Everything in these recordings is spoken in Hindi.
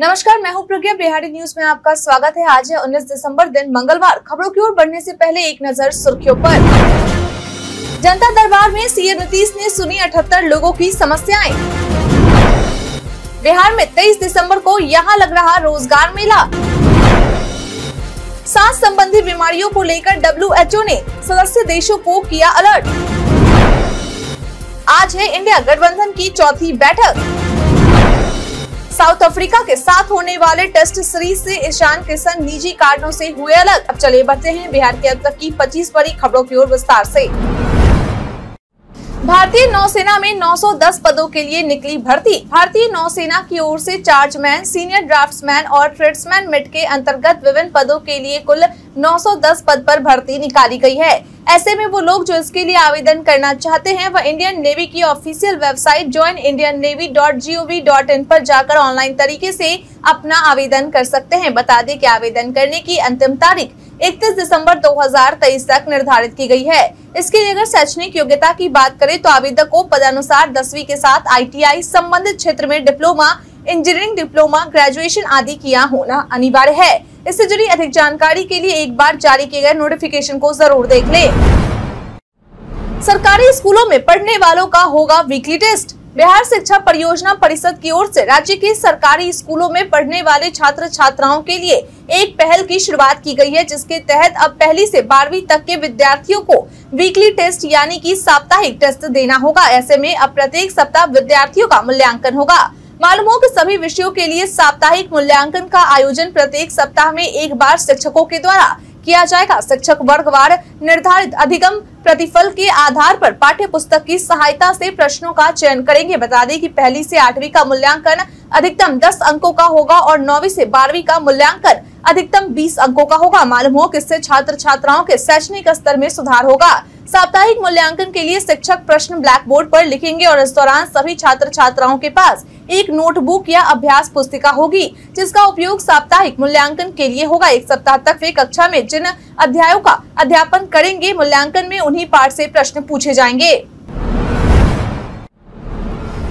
नमस्कार, मैं हूँ प्रज्ञा। बिहारी न्यूज़ में आपका स्वागत है। आज है 19 दिसंबर दिन, मंगलवार। खबरों की ओर बढ़ने से पहले एक नज़र सुर्खियों पर। जनता दरबार में सीएम नीतीश ने सुनी 78 लोगों की समस्याएँ। बिहार में 23 दिसंबर को यहाँ लग रहा रोज़गार मेला। सांस संबंधी बीमारियों को लेकर WHO ने सदस्य देशों को किया अलर्ट। आज है इंडिया गठबंधन की चौथी बैठक। साउथ अफ्रीका के साथ होने वाले टेस्ट सीरीज़ से ईशान किशन निजी कारणों से हुए अलग। अब चले बढ़ते हैं बिहार के अब तक की 25 बड़ी खबरों की ओर विस्तार से। भारतीय नौसेना में 910 पदों के लिए निकली भर्ती। भारतीय नौसेना की ओर से चार्जमैन, सीनियर ड्राफ्ट्समैन और ट्रेड्समैन मिट के अंतर्गत विभिन्न पदों के लिए कुल 910 पद पर भर्ती निकाली गई है। ऐसे में वो लोग जो इसके लिए आवेदन करना चाहते हैं, वह इंडियन नेवी की official website join Indian navy dot G O V dot in पर जाकर ऑनलाइन तरीके से अपना आवेदन कर सकते हैं। बता दें कि आवेदन करने की अंतिम तारीख 31 दिसंबर 2023 तक निर्धारित की गई है। इसके लिए अगर शैक्षणिक योग्यता की बात करें तो आवेदक को पदानुसार दसवीं के साथ आईटीआई संबंधित क्षेत्र में डिप्लोमा, इंजीनियरिंग डिप्लोमा, ग्रेजुएशन आदि किया होना अनिवार्य है। इससे जुड़ी अधिक जानकारी के लिए एक बार जारी किए गए नोटिफिकेशन को ज़रूर देख ले। सरकारी स्कूलों में पढ़ने वालों का होगा वीकली टेस्ट। बिहार शिक्षा परियोजना परिषद की ओर से राज्य के सरकारी स्कूलों में पढ़ने वाले छात्र छात्राओं के लिए एक पहल की शुरुआत की गई है, जिसके तहत अब पहली से बारहवीं तक के विद्यार्थियों को वीकली टेस्ट यानी कि साप्ताहिक टेस्ट देना होगा। ऐसे में अब प्रत्येक सप्ताह विद्यार्थियों का मूल्यांकन होगा। मालूम हो कि सभी विषयों के लिए साप्ताहिक मूल्यांकन का आयोजन प्रत्येक सप्ताह में एक बार शिक्षकों के द्वारा किया जाएगा। शिक्षक वर्गवार निर्धारित अधिगम प्रतिफल के आधार पर पाठ्य पुस्तक की सहायता से प्रश्नों का चयन करेंगे। बता दें कि पहली से आठवीं का मूल्यांकन अधिकतम 10 अंकों का होगा और नौवीं से बारहवीं का मूल्यांकन अधिकतम 20 अंकों का होगा। मालूम हो कि इससे छात्र छात्राओं के शैक्षणिक स्तर में सुधार होगा। साप्ताहिक मूल्यांकन के लिए शिक्षक प्रश्न ब्लैक बोर्ड पर लिखेंगे और इस दौरान सभी छात्र छात्राओं के पास एक नोटबुक या अभ्यास पुस्तिका होगी, जिसका उपयोग साप्ताहिक मूल्यांकन के लिए होगा। एक सप्ताह तक वे कक्षा में जिन अध्यायों का अध्यापन करेंगे, मूल्यांकन में उन्हीं पाठ से प्रश्न पूछे जाएँगे।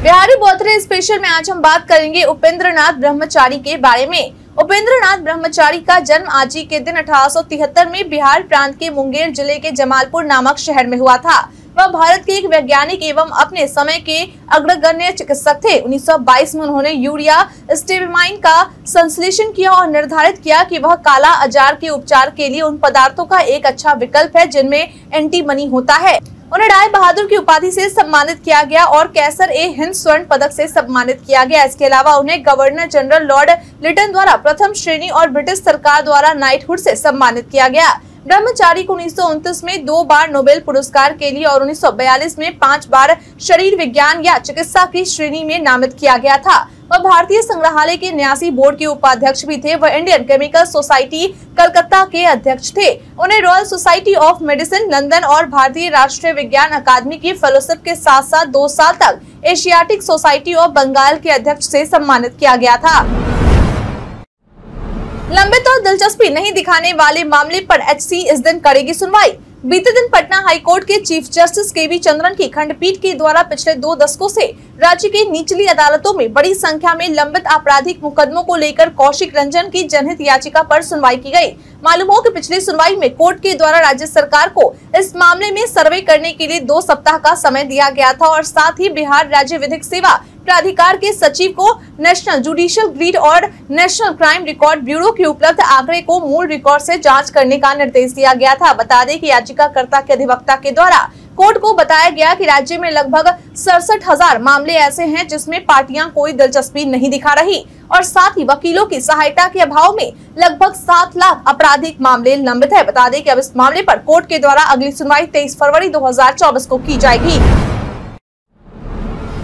बिहारी बर्थडे स्पेशल में आज हम बात करेंगे उपेंद्र नाथ ब्रह्मचारी के बारे में। उपेंद्र नाथ ब्रह्मचारी का जन्म आज ही के दिन अठारह सौ तिहत्तर में बिहार प्रांत के मुंगेर ज़िले के जमालपुर नामक शहर में हुआ था। वह भारत के एक वैज्ञानिक एवं अपने समय के अग्रगण्य चिकित्सक थे। 1922 में उन्होंने यूरिया स्टेबिमाइन का संश्लेषण किया और निर्धारित किया कि वह काला अजार के उपचार के लिए उन पदार्थों का एक अच्छा विकल्प है जिनमें एंटीमनी होता है। उन्हें राय बहादुर की उपाधि से सम्मानित किया गया और कैसर ए हिंद स्वर्ण पदक से सम्मानित किया गया। इसके अलावा उन्हें गवर्नर जनरल लॉर्ड लिटन द्वारा प्रथम श्रेणी और ब्रिटिश सरकार द्वारा नाइटहुड से सम्मानित किया गया। ब्रह्मचारी को उन्नीस सौ उनतीस में दो बार नोबेल पुरस्कार के लिए और 1942 में पाँच बार शरीर विज्ञान या चिकित्सा की श्रेणी में नामित किया गया था। वह भारतीय संग्रहालय के न्यासी बोर्ड के उपाध्यक्ष भी थे। वह इंडियन केमिकल सोसाइटी कलकत्ता के अध्यक्ष थे। उन्हें Royal Society of Medicine London और भारतीय राष्ट्रीय विज्ञान अकादमी की फेलोशिप के साथ साथ दो साल तक एशियाटिक सोसाइटी ऑफ़ बंगाल के अध्यक्ष से सम्मानित किया गया था। लंबित और दिलचस्पी नहीं दिखाने वाले मामले पर एचसी इस दिन करेगी सुनवाई। बीते दिन पटना हाईकोर्ट के chief justice K V Chandran की खंडपीठ के द्वारा पिछले दो दशकों से राज्य की निचली अदालतों में बड़ी संख्या में लंबित आपराधिक मुकदमों को लेकर कौशिक रंजन की जनहित याचिका पर सुनवाई की गई। मालूम हो कि पिछली सुनवाई में कोर्ट के द्वारा राज्य सरकार को इस मामले में सर्वे करने के लिए दो सप्ताह का समय दिया गया था और साथ ही बिहार राज्य विधिक सेवा प्राधिकार के सचिव को नेशनल जुडिशियल ग्रीड और नेशनल क्राइम रिकॉर्ड ब्यूरो के उपलब्ध आंकड़े को मूल रिकॉर्ड से जाँच करने का निर्देश दिया गया था। बता दें कि याचिकाकर्ता के अधिवक्ता के द्वारा कोर्ट को बताया गया कि राज्य में लगभग सड़सठ हज़ार मामले ऐसे हैं जिसमें पार्टियाँ कोई दिलचस्पी नहीं दिखा रही। और साथ ही वकीलों की सहायता के अभाव में लगभग सात लाख आपराधिक मामले लंबित है। बता दें कि अब इस मामले पर कोर्ट के द्वारा अगली सुनवाई तेईस फरवरी 2024 को की जाएगी।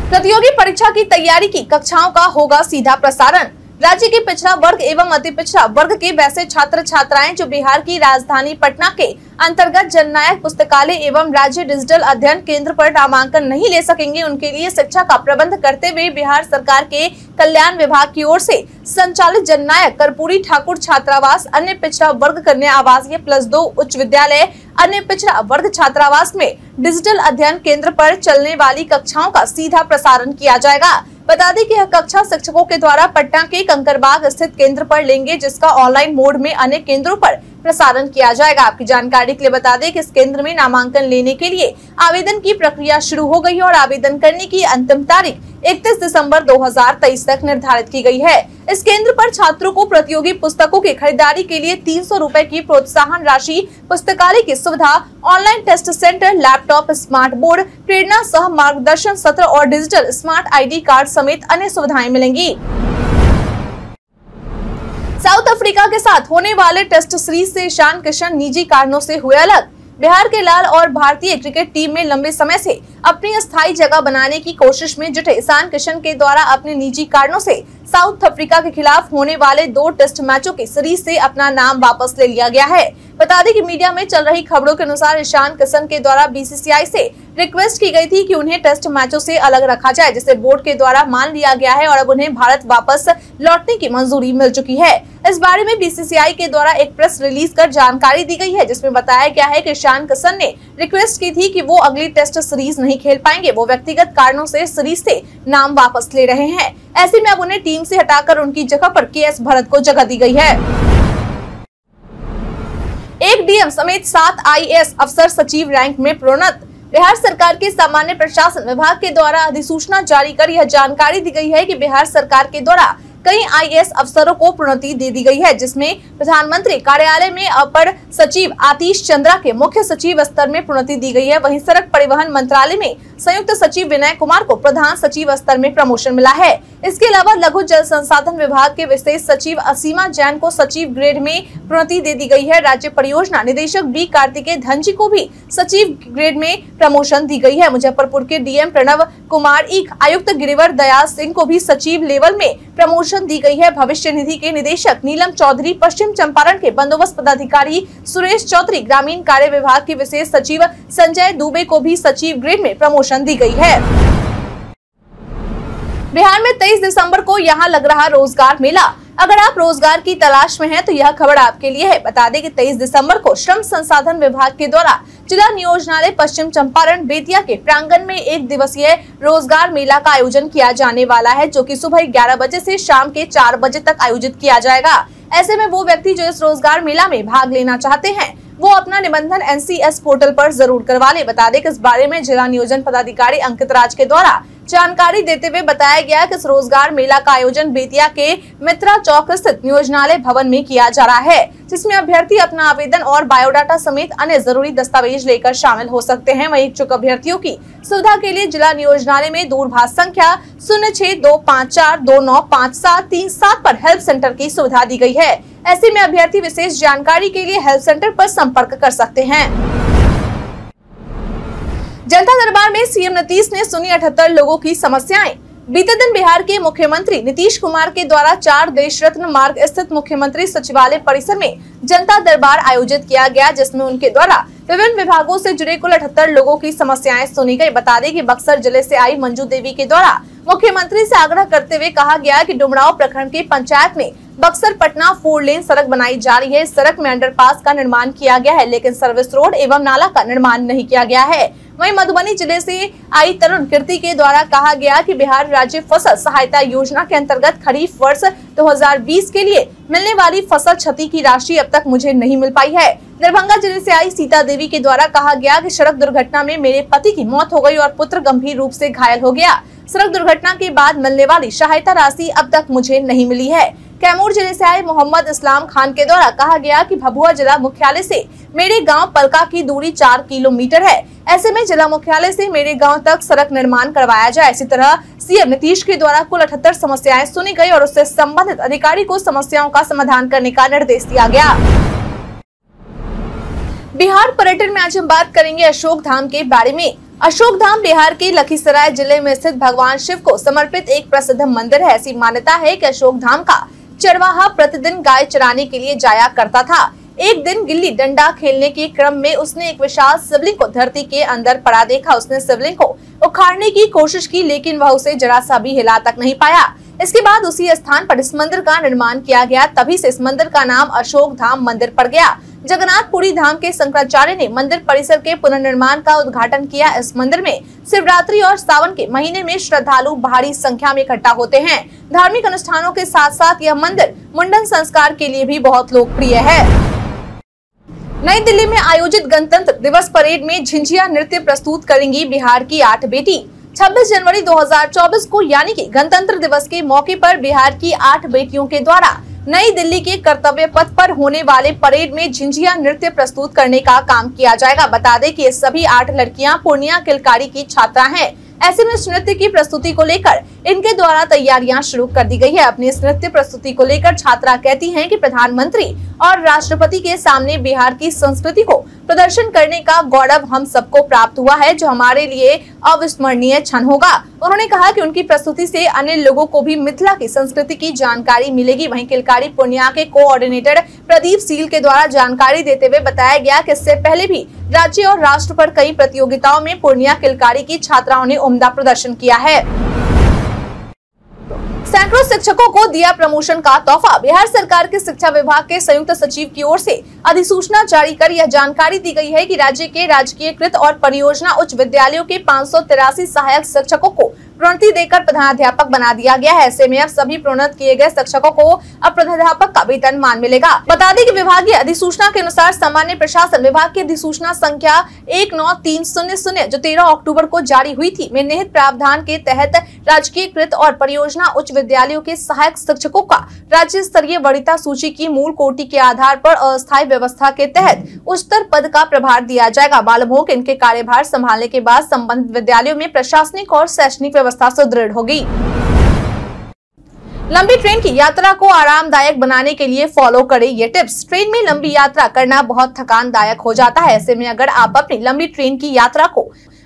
प्रतियोगी परीक्षा की तैयारी की कक्षाओं का होगा सीधा प्रसारण। राज्य के पिछड़ा वर्ग एवं अति पिछड़ा वर्ग के वैसे छात्र छात्राएँ जो बिहार की राजधानी पटना के अंतर्गत जननायक पुस्तकालय एवं राज्य डिजिटल अध्ययन केंद्र पर नामांकन नहीं ले सकेंगे, उनके लिए शिक्षा का प्रबंध करते हुए बिहार सरकार के कल्याण विभाग की ओर से संचालित जननायक कर्पूरी ठाकुर छात्रावास, अन्य पिछड़ा वर्ग कन्या आवासीय प्लस दो उच्च विद्यालय, अन्य पिछड़ा वर्ग छात्रावास में डिजिटल अध्ययन केंद्र पर चलने वाली कक्षाओं का सीधा प्रसारण किया जाएगा। बता दें कि यह कक्षा शिक्षकों के द्वारा पटना के कंकरबाग स्थित केंद्र पर लेंगे, जिसका ऑनलाइन मोड में अनेक केंद्रों पर प्रसारण किया जाएगा। आपकी जानकारी के लिए बता दें कि इस केंद्र में नामांकन लेने के लिए आवेदन की प्रक्रिया शुरू हो गई है और आवेदन करने की अंतिम तारीख 31 दिसंबर 2023 तक निर्धारित की गई है। इस केंद्र पर छात्रों को प्रतियोगी पुस्तकों की खरीदारी के लिए तीन सौ की प्रोत्साहन राशि, पुस्तकालय की सुविधा, online test centre, laptop, smart board, प्रेरणा सह मार्गदर्शन सत्र और डिजिटल स्मार्ट आईडी कार्ड समेत अन्य सुविधाएँ मिलेंगी। साउथ अफ्रीका के साथ होने वाले टेस्ट सीरीज़ से ईशान किशन निजी कारणों से हुए अलग। बिहार के लाल और भारतीय क्रिकेट टीम में लंबे समय से अपनी स्थायी जगह बनाने की कोशिश में जुटे। ईशान किशन के द्वारा अपने निजी कारणों से साउथ अफ्रीका के खिलाफ होने वाले दो टेस्ट मैचों की सीरीज़ से अपना नाम वापस ले लिया गया है। बता दें कि मीडिया में चल रही खबरों के अनुसार ईशान किशन के द्वारा बीसीसीआई से रिक्वेस्ट की गई थी कि उन्हें टेस्ट मैचों से अलग रखा जाए जिसे बोर्ड के द्वारा मान लिया गया है और अब उन्हें भारत वापस लौटने की मंजूरी मिल चुकी है। इस बारे में बीसीसीआई के द्वारा एक प्रेस रिलीज़ कर जानकारी दी गई है, जिसमें बताया गया है कि ईशान किशन ने रिक्वेस्ट की थी कि वो अगली टेस्ट सीरीज़ नहीं खेल पाएँगे। वो व्यक्तिगत कारणों से सीरीज़ से नाम वापस ले रहे हैं। ऐसे में अब उन्हें टीम से हटाकर उनकी जगह पर के एस भरत को जगह दी गई है। एक डीएम समेत सात आईएएस अफसर सचिव रैंक में प्रोन्नत। बिहार सरकार के सामान्य प्रशासन विभाग के द्वारा अधिसूचना जारी कर यह जानकारी दी गई है कि बिहार सरकार के द्वारा कई आईएएस अफसरों को प्रोन्नति दे दी गई है, जिसमें प्रधानमंत्री कार्यालय में अपर सचिव आतीश चंद्रा के मुख्य सचिव स्तर में प्रोन्नति दी गई है। वहीं सड़क परिवहन मंत्रालय में संयुक्त सचिव विनय कुमार को प्रधान सचिव स्तर में प्रमोशन मिला है। इसके अलावा लघु जल संसाधन विभाग के विशेष सचिव असीमा जैन को सचिव ग्रेड में प्रोन्नति दे दी गई है। राज्य परियोजना निदेशक बी कार्तिकेय धनजी को भी सचिव ग्रेड में प्रमोशन दी गई है। मुजफ्फरपुर के डीएम प्रणव कुमार ईक आयुक्त गिरिवर दयाल सिंह को भी सचिव लेवल में प्रमोशन दी गई है। भविष्य निधि के निदेशक नीलम चौधरी, पश्चिम चंपारण के बंदोबस्त पदाधिकारी सुरेश चौधरी, ग्रामीण कार्य विभाग के विशेष सचिव संजय दुबे को भी सचिव ग्रेड में प्रमोशन दी गई है। बिहार में 23 दिसंबर को यहाँ लग रहा रोज़गार मेला। अगर आप रोज़गार की तलाश में हैं तो यह खबर आपके लिए है। बता दें कि 23 दिसंबर को श्रम संसाधन विभाग के द्वारा जिला नियोजनालय पश्चिम चंपारण बेतिया के प्रांगण में एक दिवसीय रोज़गार मेला का आयोजन किया जाने वाला है, जो कि सुबह ग्यारह बजे से शाम के चार बजे तक आयोजित किया जाएगा। ऐसे में वो व्यक्ति जो इस रोज़गार मेला में भाग लेना चाहते हैं वो अपना निबंधन एनसीएस पोर्टल पर ज़रूर करवा ले। बता दें कि इस बारे में जिला नियोजन पदाधिकारी अंकित राज के द्वारा जानकारी देते हुए बताया गया कि इस रोज़गार मेला का आयोजन बेतिया के मित्रा चौक स्थित नियोजनालय भवन में किया जा रहा है, जिसमें अभ्यर्थी अपना आवेदन और बायोडाटा समेत अन्य ज़रूरी दस्तावेज़ लेकर शामिल हो सकते हैं। वहीं इच्छुक अभ्यर्थियों की सुविधा के लिए जिला नियोजनालय में दूरभाष संख्या शून्य छह दो पाँच चार दो नौ पाँच सात तीन सात पर हेल्प सेंटर की सुविधा दी गई है। ऐसे में अभ्यर्थी विशेष जानकारी के लिए हेल्प सेंटर पर संपर्क कर सकते हैं। जनता दरबार में सीएम नीतीश ने सुनी अठहत्तर लोगों की समस्याएँ। बीते दिन बिहार के मुख्यमंत्री नीतीश कुमार के द्वारा चार देश रत्न मार्ग स्थित मुख्यमंत्री सचिवालय परिसर में जनता दरबार आयोजित किया गया, जिसमें उनके द्वारा विभिन्न विभागों से जुड़े कुल अठहत्तर लोगों की समस्याएँ सुनी गई। बता दें कि बक्सर ज़िले से आई मंजू देवी के द्वारा मुख्यमंत्री से आग्रह करते हुए कहा गया कि डुमराव प्रखंड की पंचायत में बक्सर पटना फोर लेन सड़क बनाई जा रही है। सड़क में अंडरपास का निर्माण किया गया है, लेकिन सर्विस रोड एवं नाला का निर्माण नहीं किया गया है। वहीं मधुबनी ज़िले से आई तरुण कीर्ति के द्वारा कहा गया कि बिहार राज्य फ़सल सहायता योजना के अंतर्गत खरीफ वर्ष 2020 के लिए मिलने वाली फ़सल क्षति की राशि अब तक मुझे नहीं मिल पाई है। दरभंगा ज़िले से आई सीता देवी के द्वारा कहा गया कि सड़क दुर्घटना में मेरे पति की मौत हो गई और पुत्र गंभीर रूप से घायल हो गया। सड़क दुर्घटना के बाद मिलने वाली सहायता राशि अब तक मुझे नहीं मिली है। कैमूर ज़िले से आए मोहम्मद इस्लाम खान के द्वारा कहा गया कि भभुआ जिला मुख्यालय से मेरे गाँव पलका की दूरी चार किलोमीटर है। ऐसे में जिला मुख्यालय से मेरे गाँव तक सड़क निर्माण करवाया जाए। इसी तरह सीएम नीतीश के द्वारा कुल अठहत्तर समस्याएँ सुनी गई और उससे संबंधित अधिकारी को समस्याओं का समाधान करने का निर्देश दिया गया। बिहार पर्यटन में आज हम बात करेंगे अशोक धाम के बारे में। अशोक धाम बिहार के लखीसराय ज़िले में स्थित भगवान शिव को समर्पित एक प्रसिद्ध मंदिर है। ऐसी मान्यता है कि अशोक धाम का चरवाहा प्रतिदिन गाय चराने के लिए जाया करता था। एक दिन गिल्ली डंडा खेलने के क्रम में उसने एक विशाल शिवलिंग को धरती के अंदर पड़ा देखा। उसने शिवलिंग को उखाड़ने की कोशिश की, लेकिन वह उसे जरा सा भी हिला तक नहीं पाया। इसके बाद उसी स्थान पर इस मंदिर का निर्माण किया गया। तभी से इस मंदिर का नाम अशोक धाम मंदिर पड़ गया। जगन्नाथपुरी धाम के शंकराचार्य ने मंदिर परिसर के पुनर्निर्माण का उद्घाटन किया। इस मंदिर में शिवरात्रि और सावन के महीने में श्रद्धालु भारी संख्या में इकट्ठा होते हैं। धार्मिक अनुष्ठानों के साथ साथ यह मंदिर मुंडन संस्कार के लिए भी बहुत लोकप्रिय है। नई दिल्ली में आयोजित गणतंत्र दिवस परेड में झिंझिया नृत्य प्रस्तुत करेंगी बिहार की आठ बेटी। 26 जनवरी 2024 को यानी कि गणतंत्र दिवस के मौके पर बिहार की आठ बेटियों के द्वारा नई दिल्ली के कर्तव्य पथ पर होने वाले परेड में झिंझिया नृत्य प्रस्तुत करने का काम किया जाएगा। बता दें कि ये सभी आठ लड़कियाँ पूर्णिया किलकारी की छात्रा हैं। ऐसे में इस नृत्य की प्रस्तुति को लेकर इनके द्वारा तैयारियाँ शुरू कर दी गई है। अपनी इस नृत्य प्रस्तुति को लेकर छात्रा कहती हैं कि प्रधानमंत्री और राष्ट्रपति के सामने बिहार की संस्कृति को प्रदर्शन करने का गौरव हम सबको प्राप्त हुआ है, जो हमारे लिए अविस्मरणीय क्षण होगा। उन्होंने कहा कि उनकी प्रस्तुति से अन्य लोगों को भी मिथिला की संस्कृति की जानकारी मिलेगी। वहीं किलकारी पूर्णिया के कोऑर्डिनेटर प्रदीप सील के द्वारा जानकारी देते हुए बताया गया कि इससे पहले भी राज्य और राष्ट्र पर कई प्रतियोगिताओं में पूर्णिया किलकारी की छात्राओं ने उम्दा प्रदर्शन किया है। सैकड़ों शिक्षकों को दिया प्रमोशन का तोहफा। बिहार सरकार के शिक्षा विभाग के संयुक्त सचिव की ओर से अधिसूचना जारी कर यह जानकारी दी गई है कि राज्य के राजकीय कृत और परियोजना उच्च विद्यालयों के पाँच सौ तिरासी सहायक शिक्षकों को प्रोन्नति देकर प्रधानाध्यापक बना दिया गया है। ऐसे में अब सभी प्रोन्नत किए गए शिक्षकों को अब प्रधानाध्यापक का वेतन मान मिलेगा। बता दें कि विभागीय अधिसूचना के अनुसार सामान्य प्रशासन विभाग की अधिसूचना संख्या एक नौ तीन शून्य शून्य जो तेरह अक्टूबर को जारी हुई थी, में निहित प्रावधान के तहत राजकीय कृत और परियोजना उच्च विद्यालयों के सहायक शिक्षकों का राज्य स्तरीय वरिता सूची की मूल कोटि के आधार पर अस्थायी व्यवस्था के तहत उच्चतर पद का प्रभार दिया जाएगा। मालूम इनके कार्यभार संभालने के बाद संबंधित विद्यालयों में प्रशासनिक और शैक्षणिक व्यवस्था व्यवस्था सुदृढ़ होगी लंबी ट्रेन की यात्रा को आरामदायक बनाने के लिए फॉलो करें ये टिप्स ट्रेन में लंबी यात्रा करना बहुत थकानदायक हो जाता है। ऐसे में अगर आप अपनी लंबी ट्रेन की यात्रा को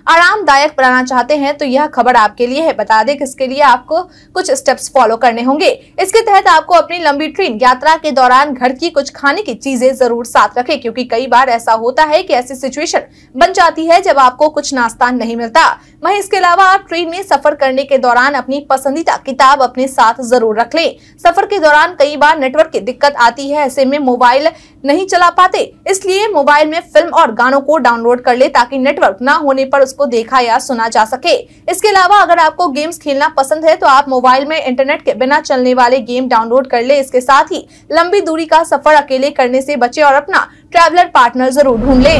आरामदायक बनाना चाहते हैं तो यह खबर आपके लिए है। बता दें कि इसके लिए आपको कुछ स्टेप्स फॉलो करने होंगे। इसके तहत आपको अपनी लंबी ट्रेन यात्रा के दौरान घर की कुछ खाने की चीज़ें ज़रूर साथ रखें, क्योंकि कई बार ऐसा होता है कि ऐसी सिचुएशन बन जाती है जब आपको कुछ नाश्ता नहीं मिलता। वहीं इसके अलावा आप ट्रेन में सफ़र करने के दौरान अपनी पसंदीदा किताब अपने साथ ज़रूर रख लें। सफ़र के दौरान कई बार नेटवर्क की दिक्कत आती है, ऐसे में मोबाइल नहीं चला पाते। इसलिए मोबाइल में फ़िल्म और गानों को डाउनलोड कर ले, ताकि नेटवर्क न होने पर उसको देखा या सुना जा सके। इसके अलावा अगर आपको गेम्स खेलना पसंद है तो आप मोबाइल में इंटरनेट के बिना चलने वाले गेम डाउनलोड कर ले। इसके साथ ही लंबी दूरी का सफ़र अकेले करने ऐसी बचे और अपना ट्रेवलर पार्टनर ज़रूर ढूंढ ले।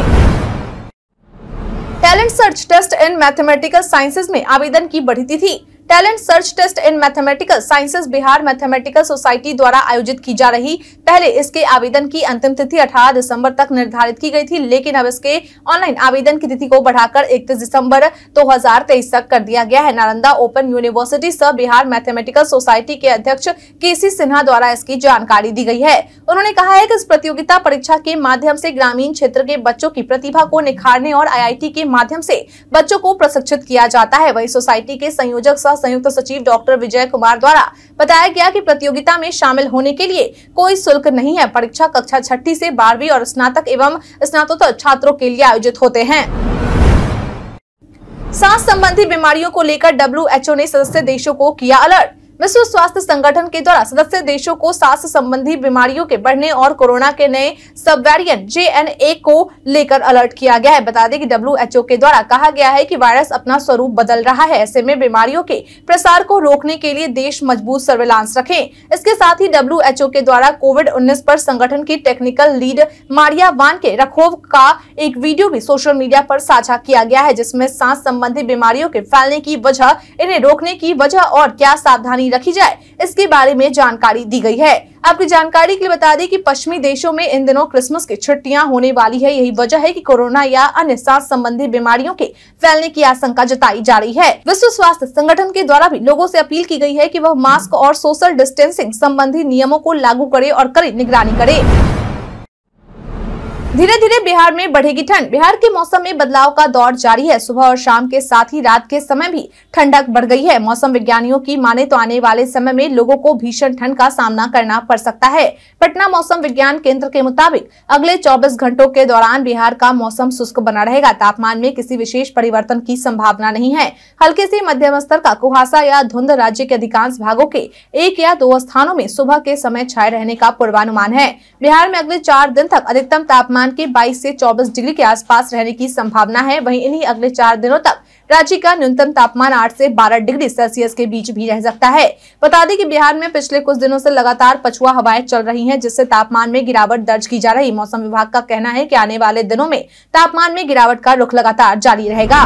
Talent search test in mathematical sciences में आवेदन की बढ़ी थी। Talent search test in mathematical sciences Bihar mathematical society द्वारा आयोजित की जा रही। पहले इसके आवेदन की अंतिम तिथि 18 दिसंबर तक निर्धारित की गई थी, लेकिन अब इसके ऑनलाइन आवेदन की तिथि को बढ़ाकर इकतीस दिसंबर 2023 तक कर दिया गया है। नालंदा ओपन यूनिवर्सिटी सह बिहार मैथमेटिकल सोसाइटी के अध्यक्ष के सी सिन्हा द्वारा इसकी जानकारी दी गई है। उन्होंने कहा है की इस प्रतियोगिता परीक्षा के माध्यम से ग्रामीण क्षेत्र के बच्चों की प्रतिभा को निखारने और आईआईटी के माध्यम से बच्चों को प्रशिक्षित किया जाता है। वही सोसाइटी के संयोजक सह संयुक्त सचिव डॉक्टर विजय कुमार द्वारा बताया गया कि प्रतियोगिता में शामिल होने के लिए कोई शुल्क नहीं है। परीक्षा कक्षा छठी से बारहवीं और स्नातक एवं स्नातोत्तर छात्रों के लिए आयोजित होते हैं। सांस संबंधी बीमारियों को लेकर डब्ल्यूएचओ ने सदस्य देशों को किया अलर्ट। विश्व स्वास्थ्य संगठन के द्वारा सदस्य देशों को सांस संबंधी बीमारियों के बढ़ने और कोरोना के नए सब वेरियंट जे को लेकर अलर्ट किया गया है। बता दें कि डब्ल्यू के द्वारा कहा गया है कि वायरस अपना स्वरूप बदल रहा है। ऐसे में बीमारियों के प्रसार को रोकने के लिए देश मज़बूत सर्विलांस रखें। इसके साथ ही डब्ल्यूएचओ के द्वारा कोविड उन्नीस पर संगठन की टेक्निकल लीड मारिया वान के रखोव का एक वीडियो भी सोशल मीडिया पर साझा किया गया है, जिसमें सांस संबंधी बीमारियों के फैलने की वजह, इन्हें रोकने की वजह और क्या सावधानी निगरानी रखी जाए। इसके बारे में जानकारी दी गई है। आपकी जानकारी के लिए बता दें कि पश्चिमी देशों में इन दिनों क्रिसमस की छुट्टियाँ होने वाली है। यही वजह है कि कोरोना या अन्य सांस संबंधी बीमारियों के फैलने की आशंका जताई जा रही है। विश्व स्वास्थ्य संगठन के द्वारा भी लोगों से अपील की गई है कि वह मास्क और सोशल डिस्टेंसिंग संबंधी नियमों को लागू करे और कड़ी निगरानी करे। धीरे धीरे बिहार में बढ़ेगी ठंड। बिहार के मौसम में बदलाव का दौर जारी है। सुबह और शाम के साथ ही रात के समय भी ठंडक बढ़ गई है। मौसम विज्ञानियों की माने तो आने वाले समय में लोगों को भीषण ठंड का सामना करना पड़ सकता है। पटना मौसम विज्ञान केंद्र के मुताबिक अगले 24 घंटों के दौरान बिहार का मौसम शुष्क बना रहेगा। तापमान में किसी विशेष परिवर्तन की संभावना नहीं है। हल्के से मध्यम स्तर का कुहासा या धुंध राज्य के अधिकांश भागों के एक या दो स्थानों में सुबह के समय छाये रहने का पूर्वानुमान है। बिहार में अगले चार दिन तक अधिकतम तापमान तापमान के 22 से 24 डिग्री के आसपास रहने की संभावना है। वहीं इन्हीं अगले चार दिनों तक राज्य का न्यूनतम तापमान 8 से 12 डिग्री सेल्सियस के बीच भी रह सकता है। बता दें कि बिहार में पिछले कुछ दिनों से लगातार पछुआ हवाएँ चल रही हैं, जिससे तापमान में गिरावट दर्ज की जा रही। मौसम विभाग का कहना है कि आने वाले दिनों में तापमान में गिरावट का रुख लगातार जारी रहेगा।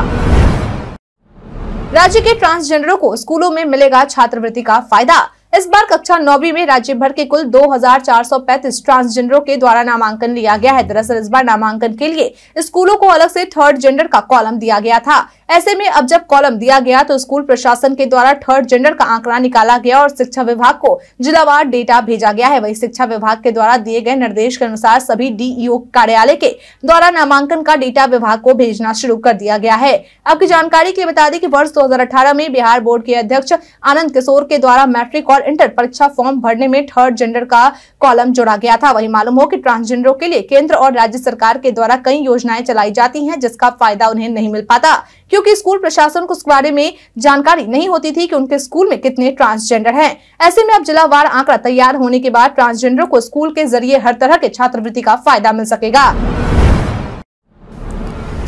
राज्य के ट्रांसजेंडरों को स्कूलों में मिलेगा छात्रवृत्ति का फ़ायदा। इस बार कक्षा नौवीं में राज्य भर के कुल 2,435 ट्रांसजेंडरों के द्वारा नामांकन लिया गया है। दरअसल इस बार नामांकन के लिए स्कूलों को अलग से थर्ड जेंडर का कॉलम दिया गया था। ऐसे में अब जब कॉलम दिया गया तो स्कूल प्रशासन के द्वारा थर्ड जेंडर का आंकड़ा निकाला गया और शिक्षा विभाग को जिलावार डेटा भेजा गया है। वही शिक्षा विभाग के द्वारा दिए गए निर्देश के अनुसार सभी डीईओ कार्यालय के द्वारा नामांकन का डेटा विभाग को भेजना शुरू कर दिया गया है। आपकी जानकारी के बता दें कि वर्ष दो हज़ार अठारह में बिहार बोर्ड के अध्यक्ष आनंद किशोर के द्वारा मैट्रिक और इंटर परीक्षा फॉर्म भरने में थर्ड जेंडर का कॉलम जोड़ा गया था। वही मालूम हो की ट्रांसजेंडरों के लिए केंद्र और राज्य सरकार के द्वारा कई योजनाएँ चलाई जाती है, जिसका फ़ायदा उन्हें नहीं मिल पाता। क्योंकि स्कूल प्रशासन को इस बारे में जानकारी नहीं होती थी कि उनके स्कूल में कितने ट्रांसजेंडर हैं। ऐसे में अब जिलावार आंकड़ा तैयार होने के बाद ट्रांसजेंडर को स्कूल के ज़रिए हर तरह के छात्रवृत्ति का फ़ायदा मिल सकेगा।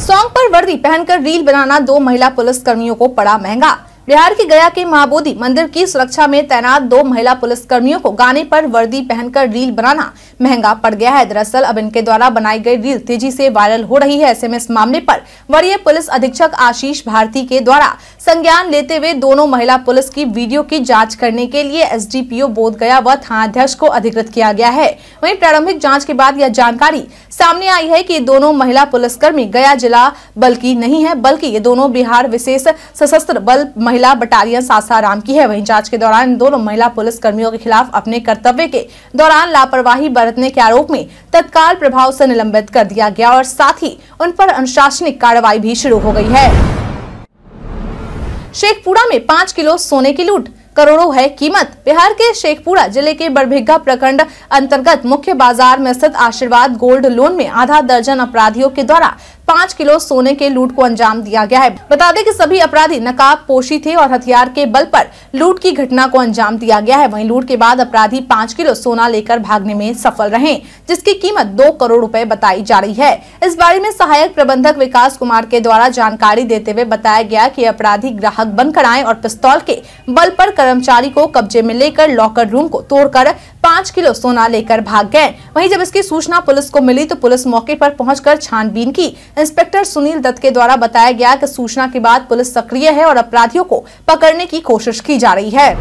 सॉन्ग पर वर्दी पहनकर रील बनाना दो महिला पुलिस कर्मियों को पड़ा महँगा। बिहार के गया के महाबोधि मंदिर की सुरक्षा में तैनात दो महिला पुलिसकर्मियों को गाने पर वर्दी पहनकर रील बनाना महँगा पड़ गया है। दरअसल अब इनके द्वारा बनाई गई रील तेज़ी से वायरल हो रही है। ऐसे में इस मामले पर वरीय पुलिस अधीक्षक आशीष भारती के द्वारा संज्ञान लेते हुए दोनों महिला पुलिस की वीडियो की जाँच करने के लिए एसडीपीओ बोध गया व थानाध्यक्ष को अधिकृत किया गया है। वही प्रारंभिक जाँच के बाद यह जानकारी सामने आई है की दोनों महिला पुलिसकर्मी गया जिला बल की नहीं है, बल्कि ये दोनों बिहार विशेष सशस्त्र बल महिला बटालियन सासाराम की है। वहीं जाँच के दौरान दोनों महिला पुलिस कर्मियों के खिलाफ अपने कर्तव्य के दौरान लापरवाही बरतने के आरोप में तत्काल प्रभाव से निलंबित कर दिया गया और साथ ही उन पर अनुशासनिक कार्रवाई भी शुरू हो गई है। शेखपुरा में पाँच किलो सोने की लूट, करोड़ों है कीमत। बिहार के शेखपुरा ज़िले के बरभिग्गा प्रखंड अंतर्गत मुख्य बाज़ार में स्थित आशीर्वाद गोल्ड लोन में आधा दर्जन अपराधियों के द्वारा पाँच किलो सोने के लूट को अंजाम दिया गया है। बता दें कि सभी अपराधी नकाब पोशी थे और हथियार के बल पर लूट की घटना को अंजाम दिया गया है। वहीं लूट के बाद अपराधी पाँच किलो सोना लेकर भागने में सफल रहे, जिसकी कीमत दो करोड़ रुपए बताई जा रही है। इस बारे में सहायक प्रबंधक विकास कुमार के द्वारा जानकारी देते हुए बताया गया की अपराधी ग्राहक बनकर आए और पिस्तौल के बल पर कर्मचारी को कब्जे में लेकर लॉकर रूम को तोड़कर पाँच किलो सोना लेकर भाग गए। वहीं जब इसकी सूचना पुलिस को मिली तो पुलिस मौके पर पहुंचकर छानबीन की। इंस्पेक्टर सुनील दत्त के द्वारा बताया गया कि सूचना के बाद पुलिस सक्रिय है और अपराधियों को पकड़ने की कोशिश की जा रही है।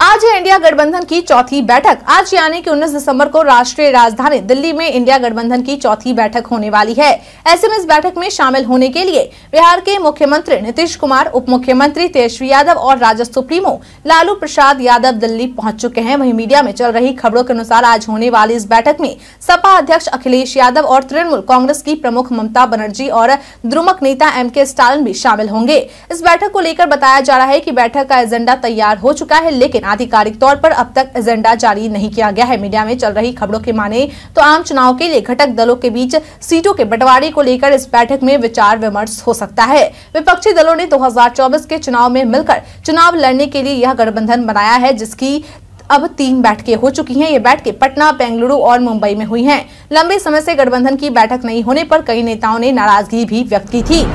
आज है इंडिया गठबंधन की चौथी बैठक। आज यानी कि 19 दिसंबर को राष्ट्रीय राजधानी दिल्ली में इंडिया गठबंधन की चौथी बैठक होने वाली है। ऐसे में इस बैठक में शामिल होने के लिए बिहार के मुख्यमंत्री नीतीश कुमार उप मुख्यमंत्री तेजस्वी यादव और राजस्व सुप्रीमो लालू प्रसाद यादव दिल्ली पहुँच चुके हैं। वही मीडिया में चल रही खबरों के अनुसार आज होने वाली इस बैठक में सपा अध्यक्ष अखिलेश यादव और तृणमूल कांग्रेस की प्रमुख ममता बनर्जी और द्रुमक नेता एम के स्टालिन भी शामिल होंगे। इस बैठक को लेकर बताया जा रहा है की बैठक का एजेंडा तैयार हो चुका है, लेकिन आधिकारिक तौर पर अब तक एजेंडा जारी नहीं किया गया है। मीडिया में चल रही खबरों के माने तो आम चुनाव के लिए घटक दलों के बीच सीटों के बंटवारे को लेकर इस बैठक में विचार विमर्श हो सकता है। विपक्षी दलों ने 2024 के चुनाव में मिलकर चुनाव लड़ने के लिए यह गठबंधन बनाया है, जिसकी अब तीन बैठकें हो चुकी हैं। ये बैठकें पटना, बेंगलुरु और मुंबई में हुई हैं। लंबे समय से गठबंधन की बैठक नहीं होने पर कई नेताओं ने नाराज़गी भी व्यक्त की थी।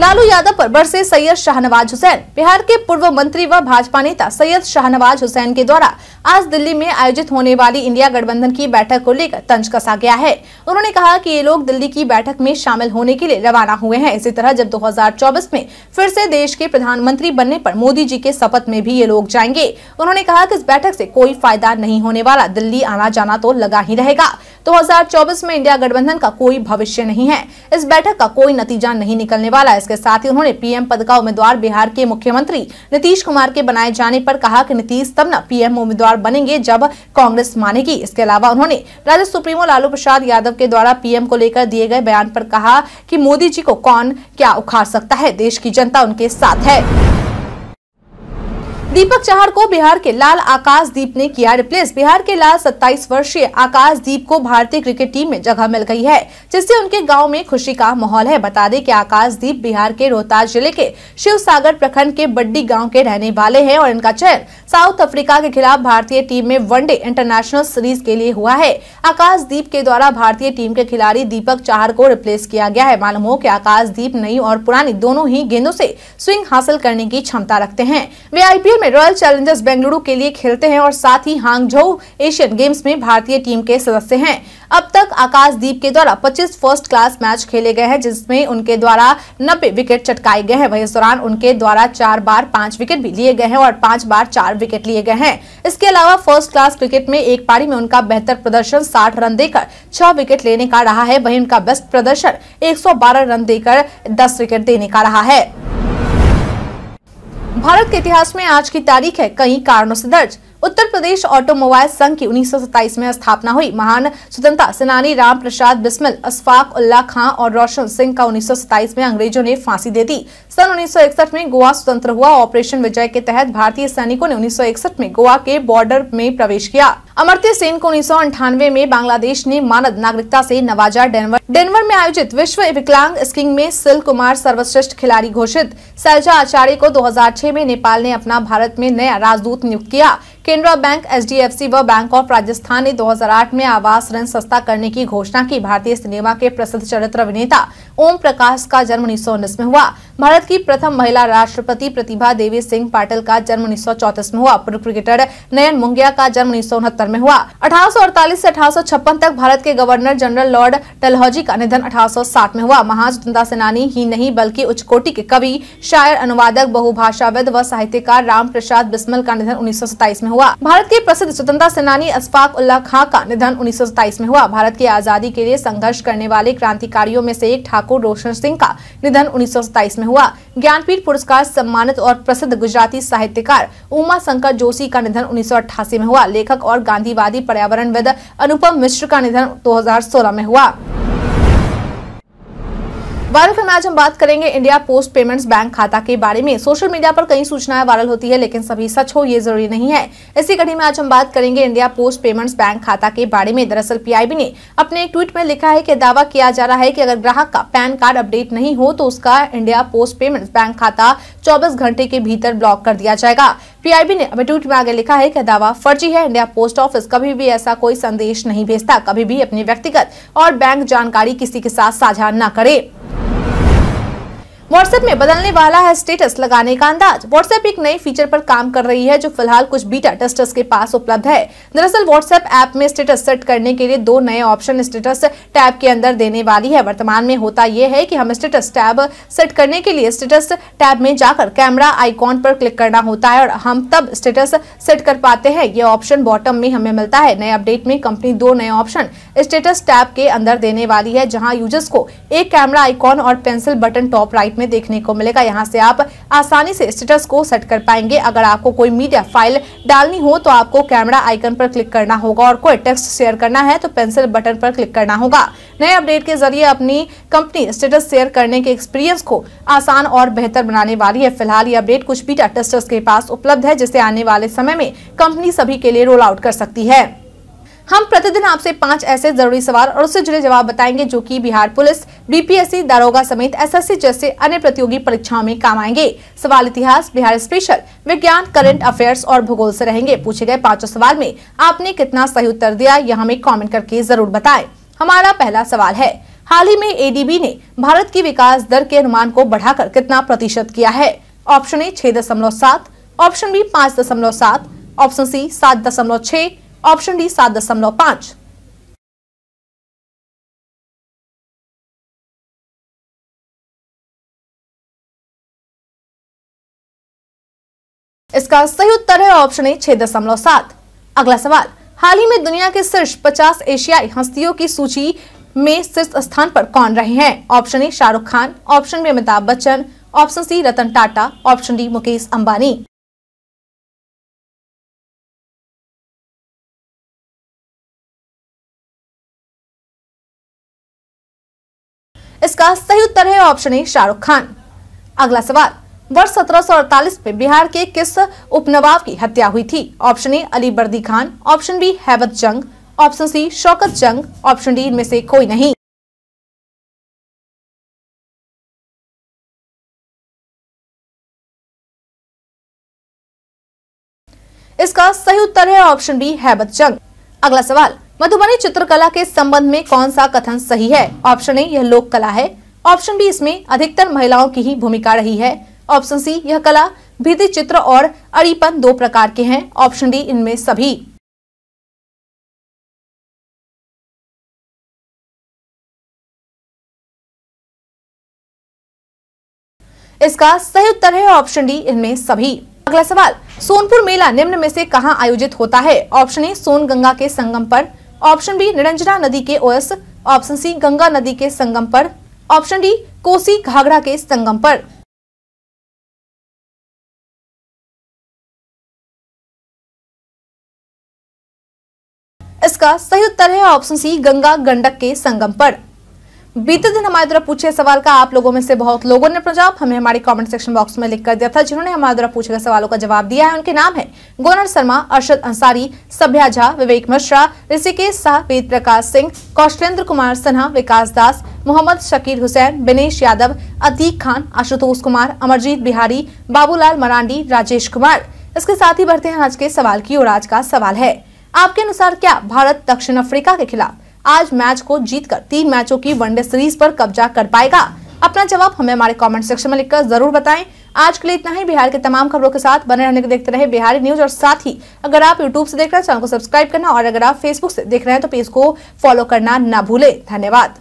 लालू यादव पर बरसे सैयद शाहनवाज हुसैन। बिहार के पूर्व मंत्री व भाजपा नेता सैयद शाहनवाज हुसैन के द्वारा आज दिल्ली में आयोजित होने वाली इंडिया गठबंधन की बैठक को लेकर तंज कसा गया है। उन्होंने कहा कि ये लोग दिल्ली की बैठक में शामिल होने के लिए रवाना हुए हैं। इसी तरह जब 2024 में फिर से देश के प्रधानमंत्री बनने पर मोदी जी के शपथ में भी ये लोग जाएँगे। उन्होंने कहा की इस बैठक ऐसी कोई फ़ायदा नहीं होने वाला। दिल्ली आना जाना तो लगा ही रहेगा। 2024 में इंडिया गठबंधन का कोई भविष्य नहीं है। इस बैठक का कोई नतीजा नहीं निकलने वाला। इसके साथ ही उन्होंने पीएम पद का उम्मीदवार बिहार के मुख्यमंत्री नीतीश कुमार के बनाए जाने पर कहा कि नीतीश तब न पीएम उम्मीदवार बनेंगे जब कांग्रेस मानेगी। इसके अलावा उन्होंने राज्य सुप्रीमो लालू प्रसाद यादव के द्वारा पीएम को लेकर दिए गए बयान पर कहा कि मोदी जी को कौन क्या उखाड़ सकता है? देश की जनता उनके साथ है। दीपक चाहर को बिहार के लाल आकाशदीप ने किया रिप्लेस बिहार के लाल 27 वर्षीय आकाशदीप को भारतीय क्रिकेट टीम में जगह मिल गई है, जिससे उनके गाँव में खुशी का माहौल है। बता दें कि आकाशदीप बिहार के रोहतास ज़िले के शिव सागर प्रखंड के बड्डी गाँव के रहने वाले हैं और इनका चयन साउथ अफ्रीका के खिलाफ भारतीय टीम में वनडे इंटरनेशनल सीरीज़ के लिए हुआ है। आकाशदीप के द्वारा भारतीय टीम के खिलाड़ी दीपक चाहर को रिप्लेस किया गया है। मालूम हो की आकाशदीप नई और पुरानी दोनों ही गेंदों से स्विंग हासिल करने की क्षमता रखते हैं। वे आईपीएल में रॉयल चैलेंजर्स बेंगलुरु के लिए खेलते हैं और साथ ही हांगझोउ एशियन गेम्स में भारतीय टीम के सदस्य हैं। अब तक आकाशदीप के द्वारा 25 फ़र्स्ट क्लास मैच खेले गए हैं, जिसमें उनके द्वारा 90 विकेट चटकाए गए हैं। वही इस दौरान उनके द्वारा चार बार पाँच विकेट भी लिए गए हैं और पाँच बार चार विकेट लिए गए हैं। इसके अलावा फ़र्स्ट क्लास क्रिकेट में एक पारी में उनका बेहतर प्रदर्शन साठ रन देकर छह विकेट लेने का रहा है। वही उनका बेस्ट प्रदर्शन एक सौ बारह रन देकर दस विकेट देने का रहा है। भारत के इतिहास में आज की तारीख है कई कारणों से दर्ज। उत्तर प्रदेश ऑटोमोबाइल संघ की 1927 में स्थापना हुई। महान स्वतंत्रता सेनानी राम प्रसाद बिस्मिल अशफाक उल्ला खां और रोशन सिंह का 1927 में अंग्रेज़ों ने फांसी दे दी। सन 1961 में गोवा स्वतंत्र हुआ। ऑपरेशन विजय के तहत भारतीय सैनिकों ने 1961 में गोवा के बॉर्डर में प्रवेश किया। अमर्त्य सेन को उन्नीस में बांग्लादेश ने मानद नागरिकता से नवाजा डेनवर। डेनवर में आयोजित विश्व विकलांग स्कीइंग में सिल कुमार सर्वश्रेष्ठ खिलाड़ी घोषित। सैलजा आचार्य को 2006 में नेपाल ने अपना भारत में नया राजदूत नियुक्त किया। केनरा बैंक, एचडीएफसी व बैंक ऑफ़ राजस्थान ने 2008 में आवास, ऋण सस्ता करने की घोषणा की। भारतीय सिनेमा के प्रसिद्ध चरित्र अभिनेता ओम प्रकाश का जन्म उन्नीस में हुआ। भारत की प्रथम महिला राष्ट्रपति प्रतिभा देवी सिंह पाटिल का जन्म उन्नीस में हुआ। पूर्व क्रिकेटर नयन मुंगिया का जन्म उन्नीस में हुआ। अठारह से अठारह सौ छप्पन तक भारत के गवर्नर जनरल लॉर्ड डलहौजी का निधन अठारह में हुआ। महान स्वतंत्रता सेनानी ही नहीं, बल्कि उच्च कोटि के कवि, शायर, अनुवादक, बहुभाषाविद व साहित्यकार राम प्रसाद बिस्मल का निधन उन्नीस में हुआ। भारत के प्रसिद्ध स्वतंत्रता सेनानी अशफाक उल्ला खां का निधन उन्नीस सौ सताइस में हुआ। भारत की आज़ादी के लिए संघर्ष करने वाले क्रांतिकारियों में से एक ठाकुर रोशन सिंह का निधन उन्नीस सौ सताईस में हुआ। ज्ञानपीठ पुरस्कार सम्मानित और प्रसिद्ध गुजराती साहित्यकार उमा शंकर जोशी का निधन उन्नीस सौ अट्ठासी में हुआ। लेखक और गांधीवादी पर्यावरणविद अनुपम मिश्र का निधन 2016 में हुआ। वायरल फ़िल्म आज हम बात करेंगे इंडिया पोस्ट पेमेंट्स बैंक खाता के बारे में। सोशल मीडिया पर कई सूचनाएँ वायरल होती है, लेकिन सभी सच हो, ये ज़रूरी नहीं है। इसी कड़ी में आज हम बात करेंगे इंडिया पोस्ट पेमेंट्स बैंक खाता के बारे में। दरअसल पीआईबी ने अपने एक ट्वीट में लिखा है कि दावा किया जा रहा है कि अगर ग्राहक का पैन कार्ड अपडेट नहीं हो तो उसका इंडिया पोस्ट पेमेंट्स बैंक खाता चौबीस घंटे के भीतर ब्लॉक कर दिया जाएगा। पीआईबी ने अपने ट्वीट में आगे लिखा है कि दावा फर्जी है, इंडिया पोस्ट ऑफ़िस कभी भी ऐसा कोई संदेश नहीं भेजता, कभी भी अपनी व्यक्तिगत और बैंक जानकारी किसी के साथ साझा न करे। व्हाट्सएप में बदलने वाला है स्टेटस लगाने का अंदाज। व्हाट्सएप एक नए फीचर पर काम कर रही है जो फ़िलहाल कुछ बीटा टेस्टर्स के पास उपलब्ध है। दरअसल व्हाट्सएप ऐप में स्टेटस सेट करने के लिए दो नए ऑप्शन स्टेटस टैब के अंदर देने वाली है। वर्तमान में होता यह है कि हम स्टेटस टैब सेट करने के लिए स्टेटस टैब में जाकर कैमरा आइकॉन पर क्लिक करना होता है और हम तब स्टेटस सेट कर पाते हैं। ये ऑप्शन बॉटम में हमें मिलता है। नए अपडेट में कंपनी दो नए ऑप्शन स्टेटस टैब के अंदर देने वाली है, जहाँ यूज़र्स को एक कैमरा आइकॉन और पेंसिल बटन टॉप राइट में देखने को मिलेगा। यहाँ से आप आसानी से स्टेटस को सेट कर पाएँगे। अगर आपको कोई मीडिया फ़ाइल डालनी हो तो आपको कैमरा आइकन पर क्लिक करना होगा और कोई टेक्स्ट शेयर करना है तो पेंसिल बटन पर क्लिक करना होगा। नए अपडेट के ज़रिए अपनी कंपनी स्टेटस शेयर करने के एक्सपीरियंस को आसान और बेहतर बनाने वाली है। फ़िलहाल ये अपडेट कुछ बीटा टेस्टर्स के पास उपलब्ध है, जिसे आने वाले समय में कंपनी सभी के लिए रोल आउट कर सकती है। हम प्रतिदिन आपसे पाँच ऐसे ज़रूरी सवाल और उससे जुड़े जवाब बताएँगे जो कि बिहार पुलिस, बीपीएससी, दारोगा समेत एसएससी जैसे अन्य प्रतियोगी परीक्षाओं में काम आएँगे। सवाल इतिहास, बिहार स्पेशल, विज्ञान, करंट अफेयर्स और भूगोल से रहेंगे। पूछे गए पाँचों सवाल में आपने कितना सही उत्तर दिया, यह हमें कॉमेंट करके ज़रूर बताए। हमारा पहला सवाल है, हाल ही में एडीबी ने भारत की विकास दर के अनुमान को बढ़ाकर कितना प्रतिशत किया है? ऑप्शन ए, छह दशमलव सात, ऑप्शन बी, पाँच दशमलव सात, ऑप्शन सी, सात दशमलव छह ऑप्शन डी सात दशमलव पाँच। इसका सही उत्तर है ऑप्शन ए छह दशमलव सात। अगला सवाल, हाल ही में दुनिया के शीर्ष 50 एशियाई हस्तियों की सूची में शीर्ष स्थान पर कौन रहे हैं? Option A Shahrukh Khan, option B Amitabh Bachchan, option C Ratan Tata, option D Mukesh Ambani. इसका सही उत्तर है ऑप्शन ए, शाहरुख खान। अगला सवाल, वर्ष 1748 में बिहार के किस उपनवाब की हत्या हुई थी? Option A, Ali Bardi Khan, option B, Haibat Jang, option C, Shaukat जंग, ऑप्शन डी, इनमें से कोई नहीं। इसका सही उत्तर है ऑप्शन बी, हैबत जंग। अगला सवाल मधुबनी चित्रकला के संबंध में कौन सा कथन सही है? ऑप्शन ए यह लोक कला है। ऑप्शन बी इसमें अधिकतर महिलाओं की ही भूमिका रही है। ऑप्शन सी यह कला भित्ति चित्र और अड़ीपन दो प्रकार के हैं। ऑप्शन डी इनमें सभी। इसका सही उत्तर है ऑप्शन डी इनमें सभी। अगला सवाल, सोनपुर मेला निम्न में से कहाँ आयोजित होता है? ऑप्शन ए सोन गंगा के संगम पर। ऑप्शन बी, निरंजना नदी के ओएस ऑप्शन सी, गंगा नदी के संगम पर। ऑप्शन डी, कोसी घाघरा के संगम पर। इसका सही उत्तर है ऑप्शन सी, गंगा गंडक के संगम पर। बीते दिन हमारे द्वारा पूछे सवाल का आप लोगों में से बहुत लोगों ने जवाब हमें हमारे कमेंट सेक्शन बॉक्स में लिख कर दिया था, जिन्होंने हमारे द्वारा पूछे गए सवालों का जवाब दिया है। उनके नाम है गोनर शर्मा, अरशद अंसारी, सभ्या झा, विवेक मिश्रा, ऋषिकेश शाह वेद प्रकाश सिंह, कौशलेंद्र कुमार सिन्हा, विकास दास, मोहम्मद शकीर हुसैन, बिनेश यादव, अतीक खान, आशुतोष कुमार, अमरजीत बिहारी, बाबूलाल मरांडी, राजेश कुमार। इसके साथ ही बढ़ते हैं आज के सवाल की और आज का सवाल है, आपके अनुसार क्या भारत दक्षिण अफ्रीका के खिलाफ आज मैच को जीतकर तीन मैचों की वनडे सीरीज़ पर कब्जा कर पाएगा। अपना जवाब हमें हमारे कमेंट सेक्शन में लिखकर ज़रूर बताएँ। आज के लिए इतना ही। बिहार के तमाम खबरों के साथ बने रहने के देखते रहे बिहारी न्यूज़ और साथ ही अगर आप यूट्यूब से देख रहे हैं, चैनल को सब्सक्राइब करना और अगर आप फेसबुक से देख रहे हैं तो पेज को फॉलो करना न भूले। धन्यवाद।